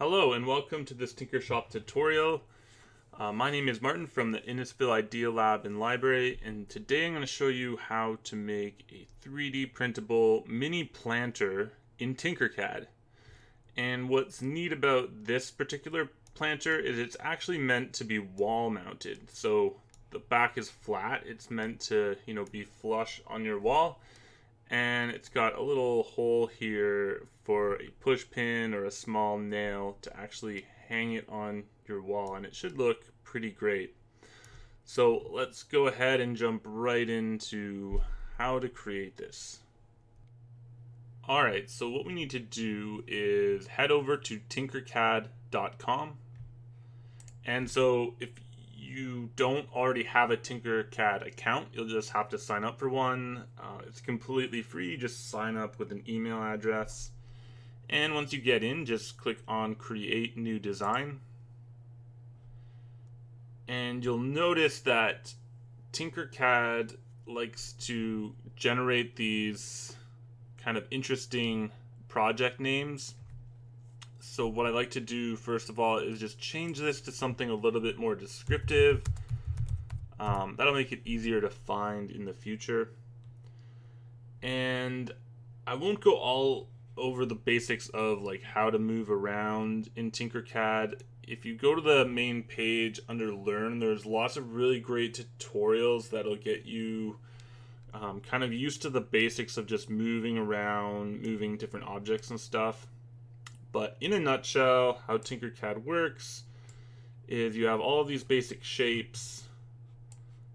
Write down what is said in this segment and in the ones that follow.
Hello and welcome to this Tinkershop tutorial. Uh, my name is Martin from the Innisfil Idea Lab and Library and today I'm going to show you how to make a 3D printable mini planter in Tinkercad. And what's neat about this particular planter is it's actually meant to be wall mounted. So the back is flat, it's meant to you know be flush on your wall and it's got a little hole here for a push pin or a small nail to actually hang it on your wall and it should look pretty great. So let's go ahead and jump right into how to create this. Alright, so what we need to do is head over to tinkercad.com and so if you don't already have a Tinkercad account, you'll just have to sign up for one. Uh, it's completely free. Just sign up with an email address. And once you get in, just click on Create New Design. And you'll notice that Tinkercad likes to generate these kind of interesting project names so what I like to do first of all is just change this to something a little bit more descriptive. Um, that'll make it easier to find in the future. And I won't go all over the basics of like how to move around in Tinkercad. If you go to the main page under Learn, there's lots of really great tutorials that'll get you um, kind of used to the basics of just moving around, moving different objects and stuff. But in a nutshell, how Tinkercad works is you have all these basic shapes.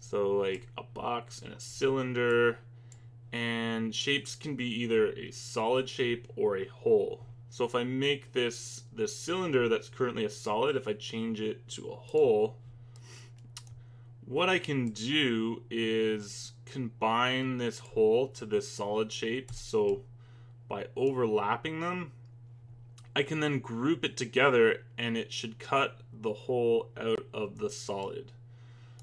So like a box and a cylinder. And shapes can be either a solid shape or a hole. So if I make this this cylinder that's currently a solid, if I change it to a hole, what I can do is combine this hole to this solid shape. So by overlapping them, I can then group it together and it should cut the hole out of the solid.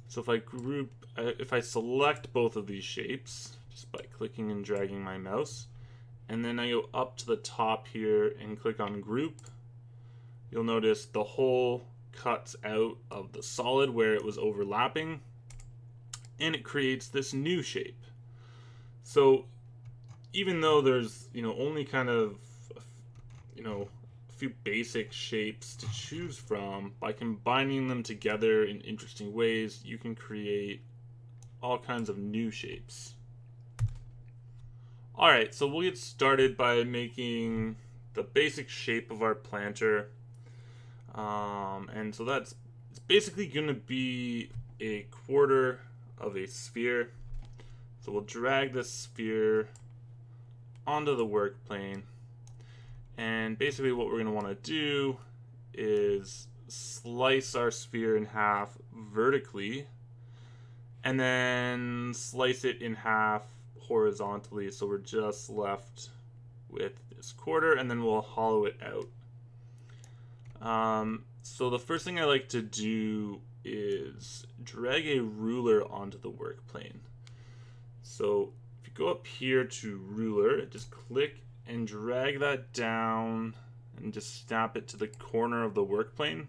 So if I group, uh, if I select both of these shapes, just by clicking and dragging my mouse, and then I go up to the top here and click on group, you'll notice the hole cuts out of the solid where it was overlapping, and it creates this new shape. So even though there's, you know, only kind of, you know, few basic shapes to choose from. By combining them together in interesting ways, you can create all kinds of new shapes. Alright, so we'll get started by making the basic shape of our planter. Um, and so that's it's basically going to be a quarter of a sphere. So we'll drag this sphere onto the work plane. And basically what we're going to want to do is slice our sphere in half vertically and then slice it in half horizontally so we're just left with this quarter and then we'll hollow it out. Um, so the first thing I like to do is drag a ruler onto the work plane. So if you go up here to ruler, just click and drag that down and just snap it to the corner of the work plane.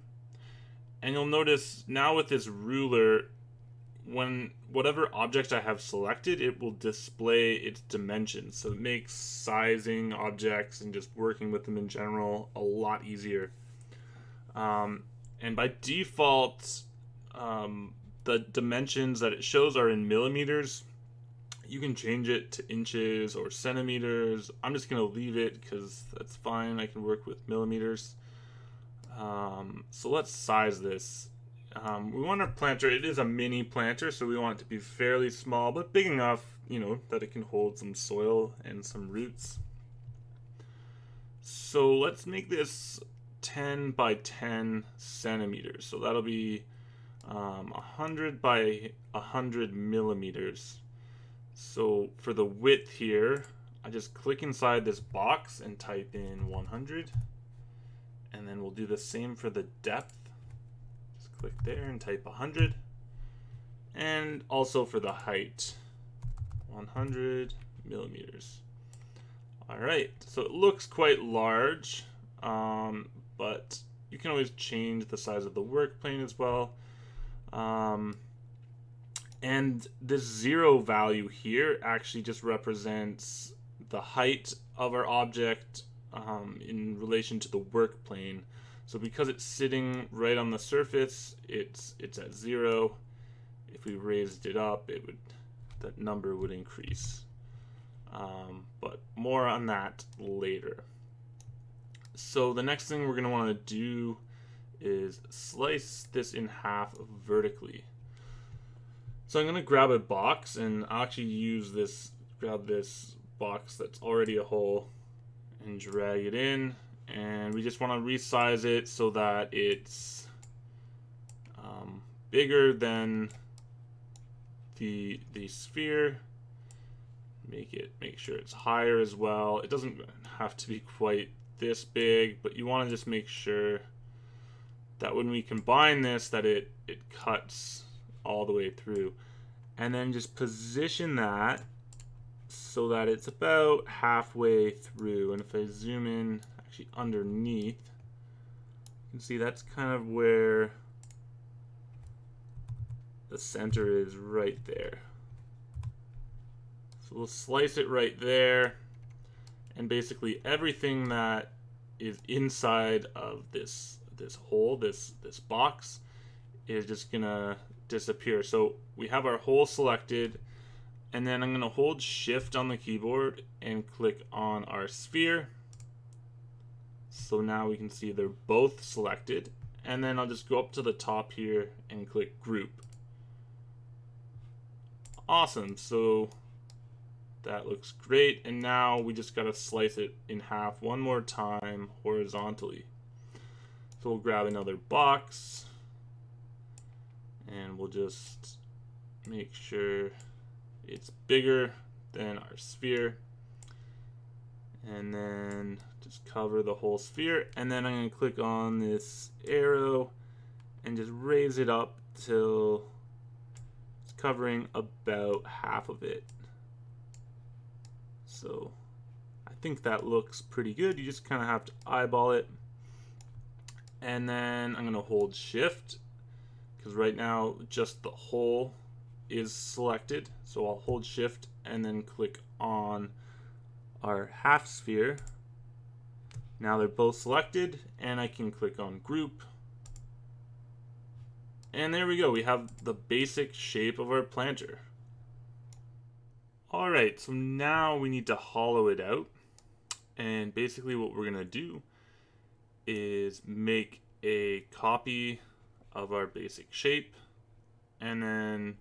And you'll notice now with this ruler, when whatever object I have selected, it will display its dimensions. So it makes sizing objects and just working with them in general a lot easier. Um, and by default, um, the dimensions that it shows are in millimeters you can change it to inches or centimeters. I'm just gonna leave it because that's fine. I can work with millimeters. Um, so let's size this. Um, we want our planter, it is a mini planter, so we want it to be fairly small, but big enough, you know, that it can hold some soil and some roots. So let's make this 10 by 10 centimeters. So that'll be um, 100 by 100 millimeters. So for the width here, I just click inside this box and type in 100. And then we'll do the same for the depth. Just click there and type 100. And also for the height, 100 millimeters. All right, so it looks quite large, um, but you can always change the size of the work plane as well. Um, and this zero value here actually just represents the height of our object um, in relation to the work plane. So because it's sitting right on the surface, it's it's at zero. If we raised it up, it would that number would increase. Um, but more on that later. So the next thing we're going to want to do is slice this in half vertically. So I'm going to grab a box and actually use this, grab this box that's already a hole and drag it in. And we just want to resize it so that it's um, bigger than the, the sphere. Make it, make sure it's higher as well. It doesn't have to be quite this big, but you want to just make sure that when we combine this that it, it cuts all the way through. And then just position that so that it's about halfway through. And if I zoom in actually underneath, you can see that's kind of where the center is right there. So we'll slice it right there. And basically everything that is inside of this this hole, this this box, is just gonna disappear. So we have our hole selected, and then I'm gonna hold shift on the keyboard and click on our sphere. So now we can see they're both selected. And then I'll just go up to the top here and click group. Awesome, so that looks great. And now we just gotta slice it in half one more time horizontally. So we'll grab another box and we'll just make sure it's bigger than our sphere. And then just cover the whole sphere. And then I'm going to click on this arrow and just raise it up till it's covering about half of it. So I think that looks pretty good. You just kind of have to eyeball it. And then I'm going to hold shift because right now just the hole is selected so I'll hold shift and then click on our half sphere. Now they're both selected and I can click on group. And there we go we have the basic shape of our planter. Alright so now we need to hollow it out. And basically what we're gonna do is make a copy of our basic shape and then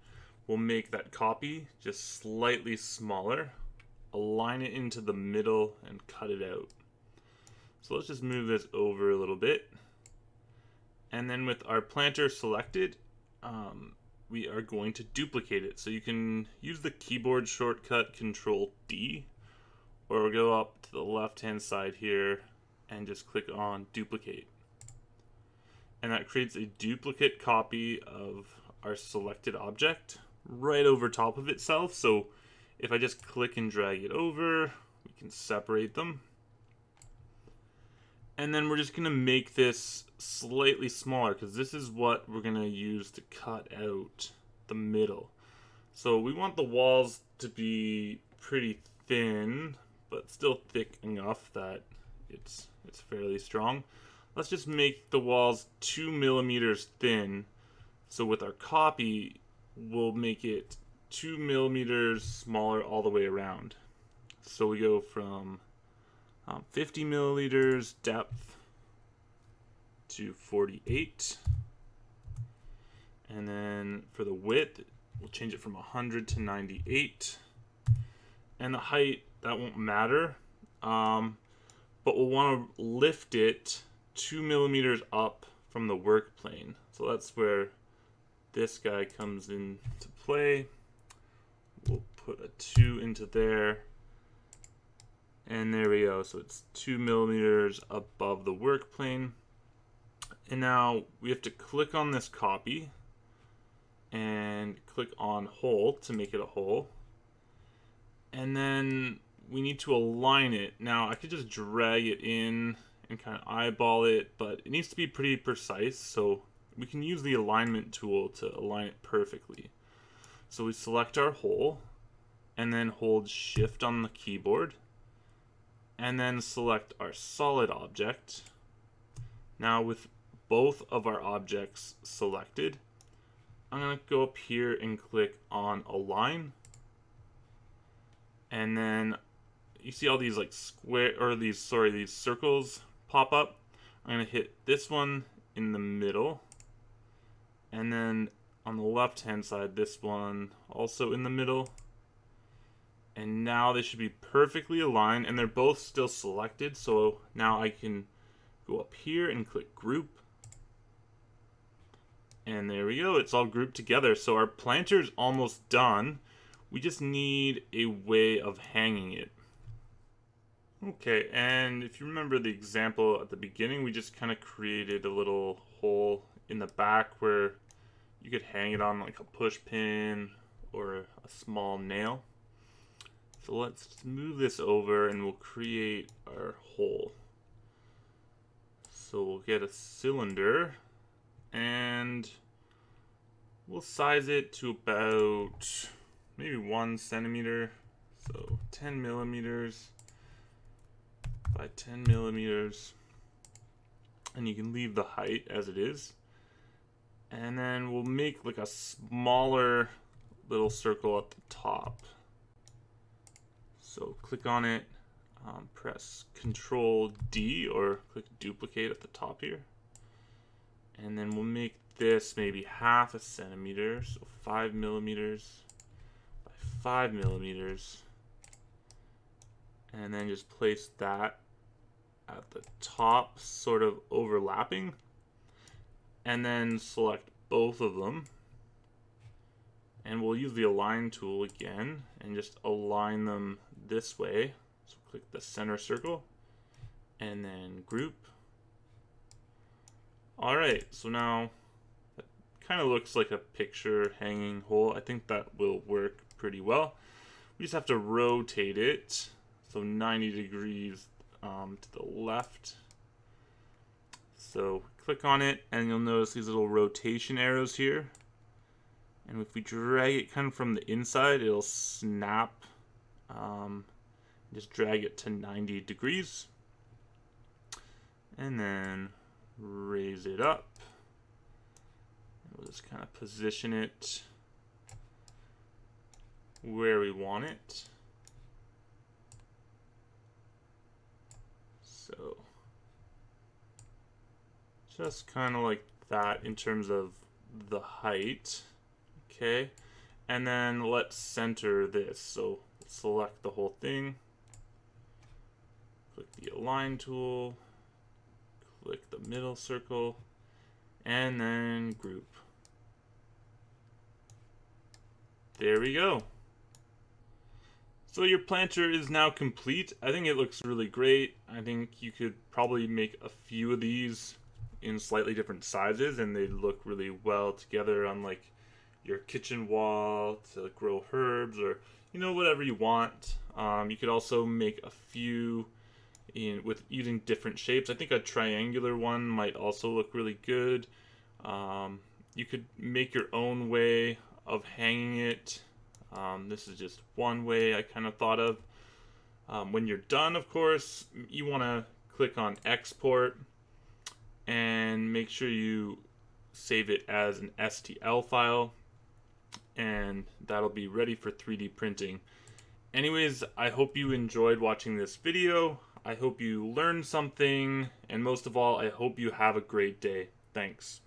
we'll make that copy just slightly smaller align it into the middle and cut it out. So let's just move this over a little bit. And then with our planter selected um, we are going to duplicate it. So you can use the keyboard shortcut control D or go up to the left hand side here and just click on duplicate and that creates a duplicate copy of our selected object right over top of itself. So if I just click and drag it over, we can separate them. And then we're just going to make this slightly smaller because this is what we're going to use to cut out the middle. So we want the walls to be pretty thin, but still thick enough that it's it's fairly strong let's just make the walls two millimeters thin. So with our copy, we'll make it two millimeters smaller all the way around. So we go from um, 50 milliliters depth to 48. And then for the width, we'll change it from 100 to 98. And the height, that won't matter. Um, but we'll want to lift it two millimeters up from the work plane. So that's where this guy comes into play. We'll put a two into there. And there we go. So it's two millimeters above the work plane. And now we have to click on this copy and click on hole to make it a hole. And then we need to align it. Now I could just drag it in and kind of eyeball it, but it needs to be pretty precise, so we can use the alignment tool to align it perfectly. So we select our hole, and then hold shift on the keyboard, and then select our solid object. Now with both of our objects selected, I'm going to go up here and click on align. And then you see all these like square or these sorry these circles pop up I'm gonna hit this one in the middle. And then on the left hand side this one also in the middle. And now they should be perfectly aligned and they're both still selected so now I can go up here and click group. And there we go it's all grouped together. So our planter is almost done. We just need a way of hanging it Okay, and if you remember the example at the beginning, we just kind of created a little hole in the back where you could hang it on like a push pin or a small nail. So let's move this over and we'll create our hole. So we'll get a cylinder and we'll size it to about maybe one centimeter. So 10 millimeters by 10 millimeters. And you can leave the height as it is. And then we'll make like a smaller little circle at the top. So click on it um, press control D or click duplicate at the top here. And then we'll make this maybe half a centimeter so five millimeters by five millimeters and then just place that at the top, sort of overlapping, and then select both of them. And we'll use the align tool again and just align them this way. So click the center circle and then group. All right, so now it kind of looks like a picture hanging hole. I think that will work pretty well. We just have to rotate it so 90 degrees um, to the left. So click on it and you'll notice these little rotation arrows here. And if we drag it kind of from the inside, it'll snap. Um, just drag it to 90 degrees. And then raise it up. We'll just kind of position it where we want it. So just kind of like that in terms of the height. Okay. And then let's center this. So select the whole thing. Click the align tool. Click the middle circle. And then group. There we go. So your planter is now complete. I think it looks really great. I think you could probably make a few of these in slightly different sizes and they look really well together on like your kitchen wall to grow herbs or you know whatever you want. Um, you could also make a few in with using different shapes. I think a triangular one might also look really good. Um, you could make your own way of hanging it um, this is just one way I kind of thought of. Um, when you're done, of course, you want to click on export and make sure you save it as an STL file and that'll be ready for 3D printing. Anyways, I hope you enjoyed watching this video. I hope you learned something and most of all, I hope you have a great day. Thanks.